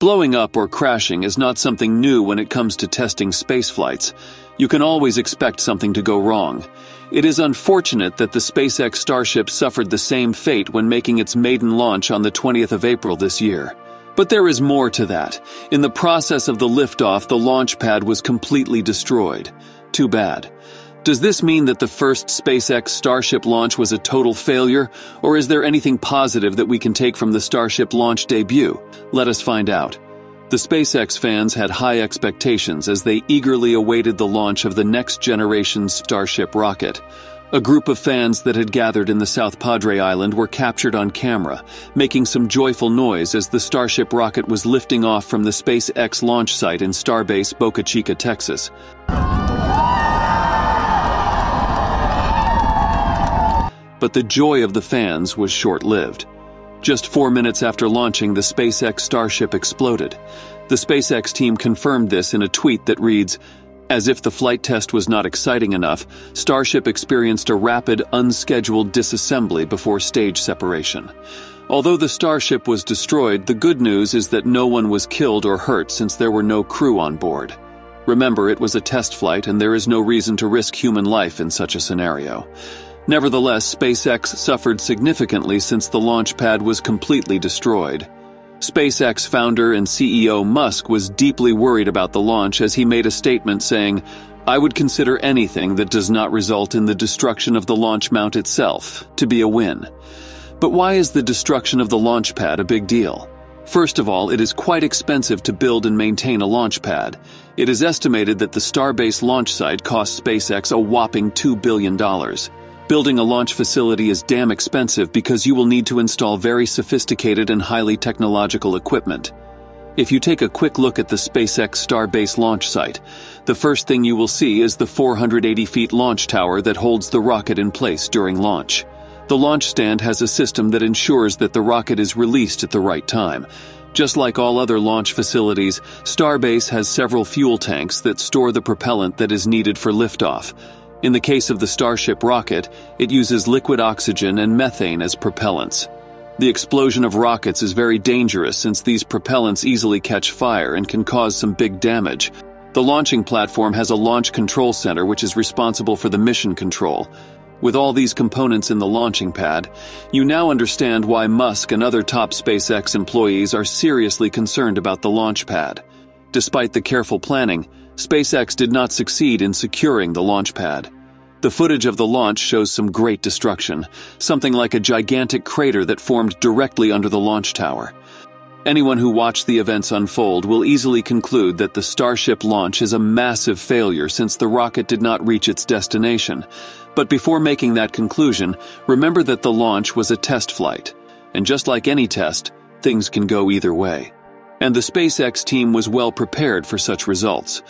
Blowing up or crashing is not something new when it comes to testing space flights. You can always expect something to go wrong. It is unfortunate that the SpaceX Starship suffered the same fate when making its maiden launch on the 20th of April this year. But there is more to that. In the process of the liftoff, the launch pad was completely destroyed. Too bad. Does this mean that the first SpaceX Starship launch was a total failure, or is there anything positive that we can take from the Starship launch debut? Let us find out. The SpaceX fans had high expectations as they eagerly awaited the launch of the next generation Starship rocket. A group of fans that had gathered in the South Padre Island were captured on camera, making some joyful noise as the Starship rocket was lifting off from the SpaceX launch site in Starbase Boca Chica, Texas. But the joy of the fans was short lived. Just four minutes after launching, the SpaceX Starship exploded. The SpaceX team confirmed this in a tweet that reads, as if the flight test was not exciting enough, Starship experienced a rapid, unscheduled disassembly before stage separation. Although the Starship was destroyed, the good news is that no one was killed or hurt since there were no crew on board. Remember, it was a test flight and there is no reason to risk human life in such a scenario. Nevertheless, SpaceX suffered significantly since the launch pad was completely destroyed. SpaceX founder and CEO Musk was deeply worried about the launch as he made a statement saying, I would consider anything that does not result in the destruction of the launch mount itself to be a win. But why is the destruction of the launch pad a big deal? First of all, it is quite expensive to build and maintain a launch pad. It is estimated that the Starbase launch site cost SpaceX a whopping $2 billion. Building a launch facility is damn expensive because you will need to install very sophisticated and highly technological equipment. If you take a quick look at the SpaceX Starbase launch site, the first thing you will see is the 480 feet launch tower that holds the rocket in place during launch. The launch stand has a system that ensures that the rocket is released at the right time. Just like all other launch facilities, Starbase has several fuel tanks that store the propellant that is needed for liftoff. In the case of the Starship rocket, it uses liquid oxygen and methane as propellants. The explosion of rockets is very dangerous since these propellants easily catch fire and can cause some big damage. The launching platform has a launch control center which is responsible for the mission control. With all these components in the launching pad, you now understand why Musk and other top SpaceX employees are seriously concerned about the launch pad. Despite the careful planning, SpaceX did not succeed in securing the launch pad. The footage of the launch shows some great destruction, something like a gigantic crater that formed directly under the launch tower. Anyone who watched the events unfold will easily conclude that the Starship launch is a massive failure since the rocket did not reach its destination. But before making that conclusion, remember that the launch was a test flight. And just like any test, things can go either way and the SpaceX team was well prepared for such results.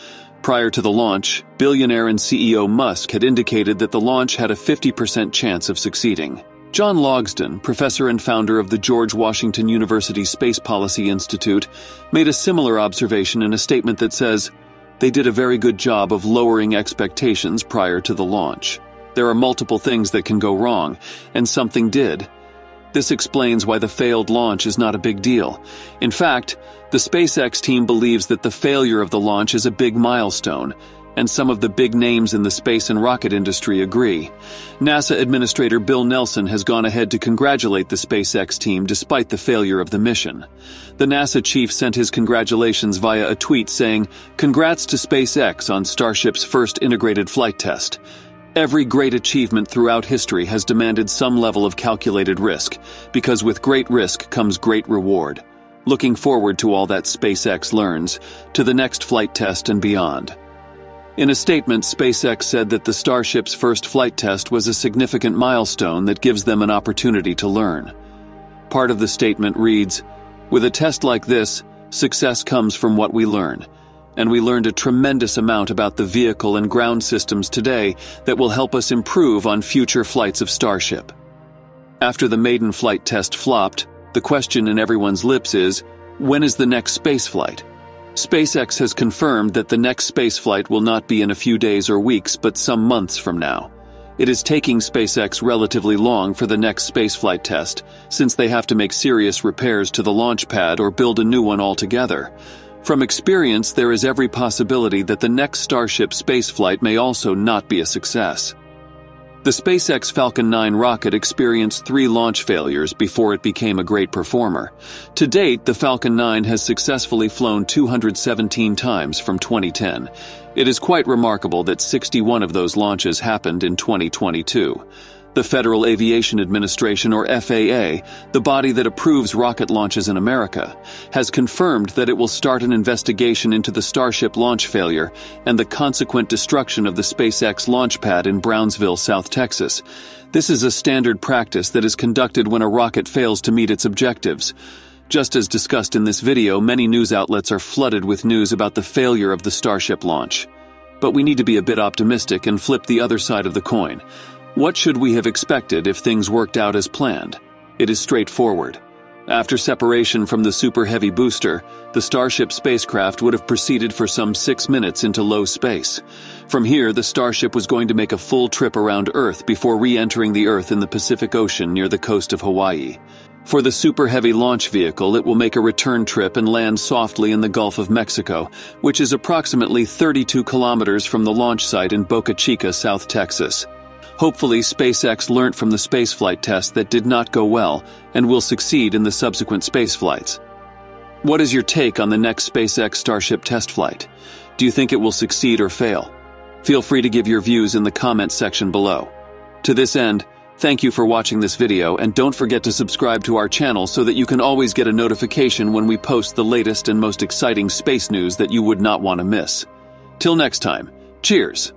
Prior to the launch, billionaire and CEO Musk had indicated that the launch had a 50% chance of succeeding. John Logsdon, professor and founder of the George Washington University Space Policy Institute, made a similar observation in a statement that says, They did a very good job of lowering expectations prior to the launch. There are multiple things that can go wrong, and something did, this explains why the failed launch is not a big deal. In fact, the SpaceX team believes that the failure of the launch is a big milestone, and some of the big names in the space and rocket industry agree. NASA Administrator Bill Nelson has gone ahead to congratulate the SpaceX team despite the failure of the mission. The NASA chief sent his congratulations via a tweet saying, Congrats to SpaceX on Starship's first integrated flight test. Every great achievement throughout history has demanded some level of calculated risk, because with great risk comes great reward. Looking forward to all that SpaceX learns, to the next flight test and beyond. In a statement, SpaceX said that the Starship's first flight test was a significant milestone that gives them an opportunity to learn. Part of the statement reads With a test like this, success comes from what we learn and we learned a tremendous amount about the vehicle and ground systems today that will help us improve on future flights of Starship. After the maiden flight test flopped, the question in everyone's lips is, when is the next space flight? SpaceX has confirmed that the next space flight will not be in a few days or weeks, but some months from now. It is taking SpaceX relatively long for the next spaceflight test, since they have to make serious repairs to the launch pad or build a new one altogether. From experience, there is every possibility that the next Starship spaceflight may also not be a success. The SpaceX Falcon 9 rocket experienced three launch failures before it became a great performer. To date, the Falcon 9 has successfully flown 217 times from 2010. It is quite remarkable that 61 of those launches happened in 2022. The Federal Aviation Administration, or FAA, the body that approves rocket launches in America, has confirmed that it will start an investigation into the Starship launch failure and the consequent destruction of the SpaceX launch pad in Brownsville, South Texas. This is a standard practice that is conducted when a rocket fails to meet its objectives. Just as discussed in this video, many news outlets are flooded with news about the failure of the Starship launch. But we need to be a bit optimistic and flip the other side of the coin. What should we have expected if things worked out as planned? It is straightforward. After separation from the Super Heavy booster, the Starship spacecraft would have proceeded for some six minutes into low space. From here, the Starship was going to make a full trip around Earth before re-entering the Earth in the Pacific Ocean near the coast of Hawaii. For the Super Heavy launch vehicle, it will make a return trip and land softly in the Gulf of Mexico, which is approximately 32 kilometers from the launch site in Boca Chica, South Texas. Hopefully, SpaceX learnt from the spaceflight test that did not go well and will succeed in the subsequent spaceflights. What is your take on the next SpaceX Starship test flight? Do you think it will succeed or fail? Feel free to give your views in the comment section below. To this end, thank you for watching this video and don't forget to subscribe to our channel so that you can always get a notification when we post the latest and most exciting space news that you would not want to miss. Till next time, cheers!